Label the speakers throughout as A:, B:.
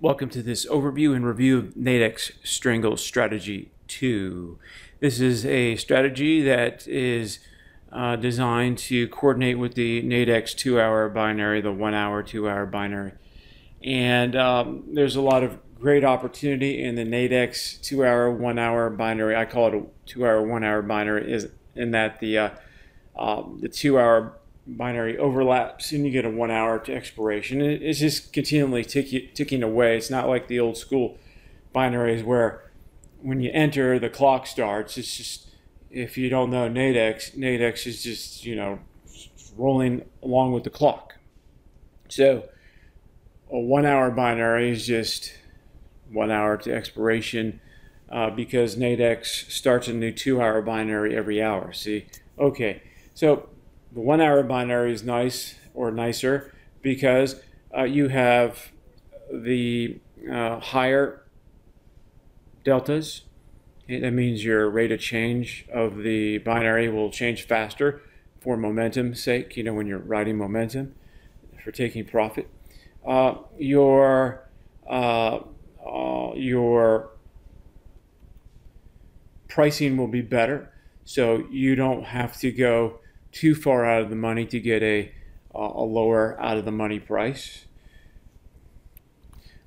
A: Welcome to this overview and review of Nadex Strangle Strategy 2. This is a strategy that is uh, designed to coordinate with the Nadex 2-hour binary, the 1-hour, 2-hour binary. And um, there's a lot of great opportunity in the Nadex 2-hour, 1-hour binary. I call it a 2-hour, 1-hour binary is in that the, uh, uh, the 2-hour binary overlaps and you get a one hour to expiration. It's just continually tick- ticking away. It's not like the old school binaries where when you enter, the clock starts. It's just, if you don't know Nadex, Nadex is just, you know, rolling along with the clock. So a one hour binary is just one hour to expiration uh, because Nadex starts a new two hour binary every hour. See? Okay. So the one hour binary is nice or nicer because uh, you have the uh, higher deltas. That means your rate of change of the binary will change faster for momentum sake, you know, when you're riding momentum for taking profit. Uh, your, uh, uh, your pricing will be better, so you don't have to go too far out of the money to get a, a lower out of the money price.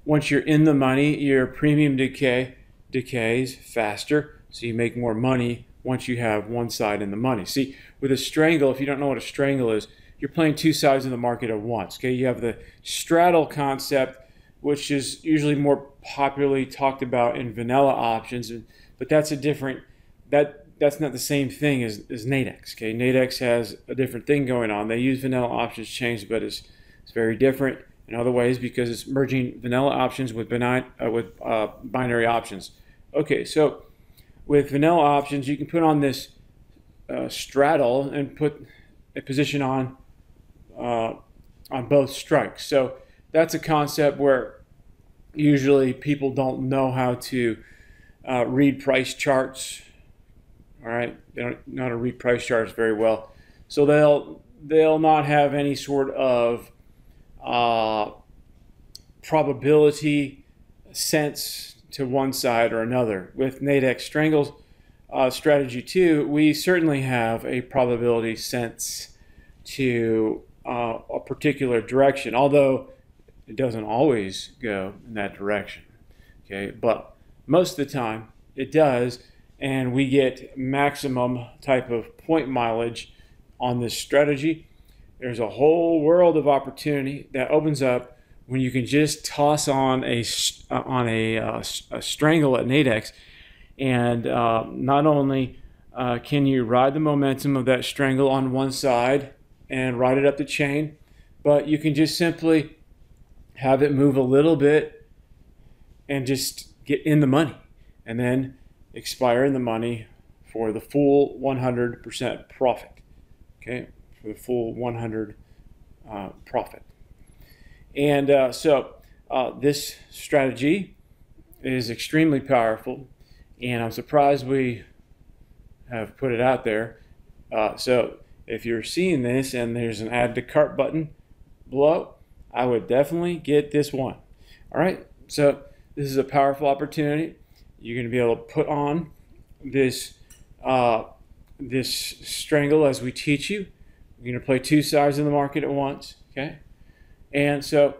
A: Once you're in the money, your premium decay decays faster, so you make more money once you have one side in the money. See, with a strangle, if you don't know what a strangle is, you're playing two sides of the market at once. Okay, you have the straddle concept, which is usually more popularly talked about in vanilla options, but that's a different that that's not the same thing as, as Nadex. Okay, Nadex has a different thing going on. They use vanilla options chains, but it's it's very different in other ways because it's merging vanilla options with benign, uh, with uh, binary options. Okay, so with vanilla options, you can put on this uh, straddle and put a position on uh, on both strikes. So that's a concept where usually people don't know how to uh, read price charts all right, they don't know how to read price charts very well, so they'll they'll not have any sort of uh, probability sense to one side or another. With Nadex Strangles uh, strategy two, we certainly have a probability sense to uh, a particular direction, although it doesn't always go in that direction. Okay, but most of the time it does and we get maximum type of point mileage on this strategy. There's a whole world of opportunity that opens up when you can just toss on a uh, on a, uh, a strangle at Nadex, and uh, not only uh, can you ride the momentum of that strangle on one side and ride it up the chain, but you can just simply have it move a little bit and just get in the money, and then expire in the money for the full 100% profit. Okay, for the full 100 uh, profit. And uh, so uh, this strategy is extremely powerful, and I'm surprised we have put it out there. Uh, so if you're seeing this and there's an add to cart button below, I would definitely get this one. All right, so this is a powerful opportunity you're going to be able to put on this uh, this strangle as we teach you. You're going to play two sides of the market at once, okay? And so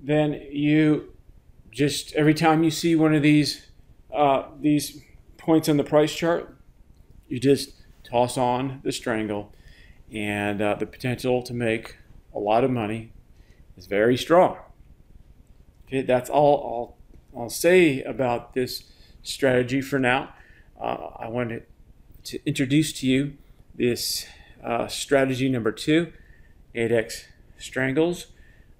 A: then you just every time you see one of these uh, these points on the price chart, you just toss on the strangle, and uh, the potential to make a lot of money is very strong. Okay, that's all I'll, I'll say about this strategy for now. Uh, I wanted to introduce to you this uh, strategy number two, Nadex Strangles,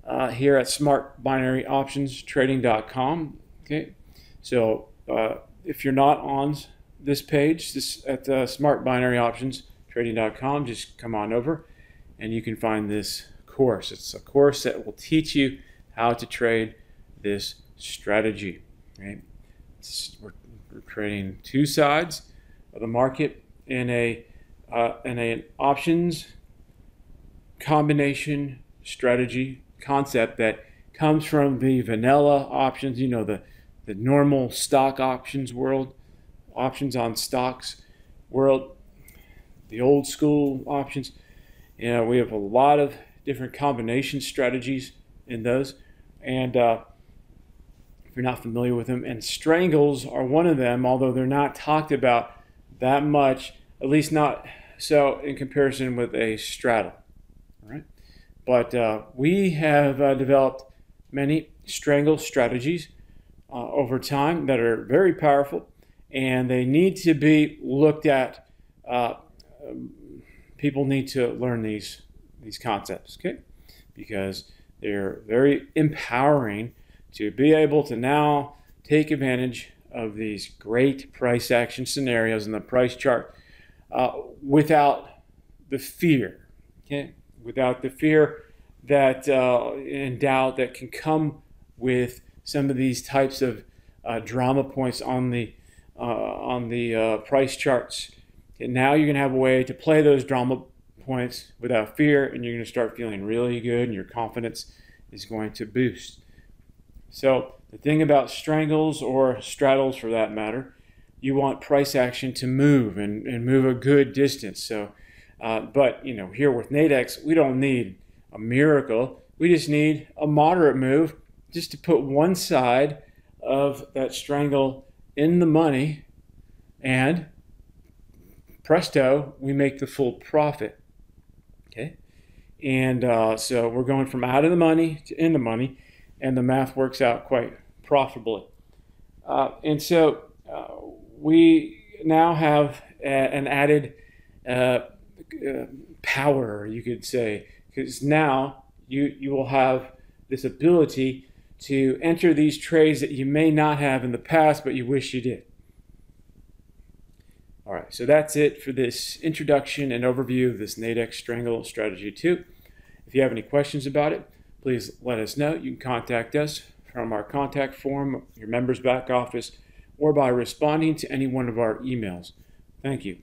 A: uh, here at smartbinaryoptionstrading.com. Okay, so uh, if you're not on this page this at uh, smartbinaryoptionstrading.com, just come on over and you can find this course. It's a course that will teach you how to trade this strategy. Right? We're, we're trading two sides of the market in a uh, in an options combination strategy concept that comes from the vanilla options, you know, the, the normal stock options world, options on stocks world, the old school options. You know, we have a lot of different combination strategies in those. And uh, you're not familiar with them, and strangles are one of them, although they're not talked about that much, at least not so in comparison with a straddle. All right. But uh, we have uh, developed many strangle strategies uh, over time that are very powerful, and they need to be looked at. Uh, people need to learn these these concepts, okay? Because they're very empowering to be able to now take advantage of these great price action scenarios in the price chart uh, without the fear, okay? Without the fear that uh, and doubt that can come with some of these types of uh, drama points on the uh, on the uh, price charts. And now you're to have a way to play those drama points without fear, and you're to start feeling really good, and your confidence is going to boost. So, the thing about strangles or straddles for that matter, you want price action to move and, and move a good distance. So, uh, but you know, here with Nadex, we don't need a miracle. We just need a moderate move just to put one side of that strangle in the money, and presto, we make the full profit. Okay? And uh, so we're going from out of the money to in the money, and the math works out quite profitably. Uh, and so uh, we now have a, an added uh, uh, power, you could say, because now you, you will have this ability to enter these trades that you may not have in the past, but you wish you did. All right, so that's it for this introduction and overview of this Nadex Strangle Strategy 2. If you have any questions about it, please let us know. You can contact us from our contact form, your members back office, or by responding to any one of our emails. Thank you.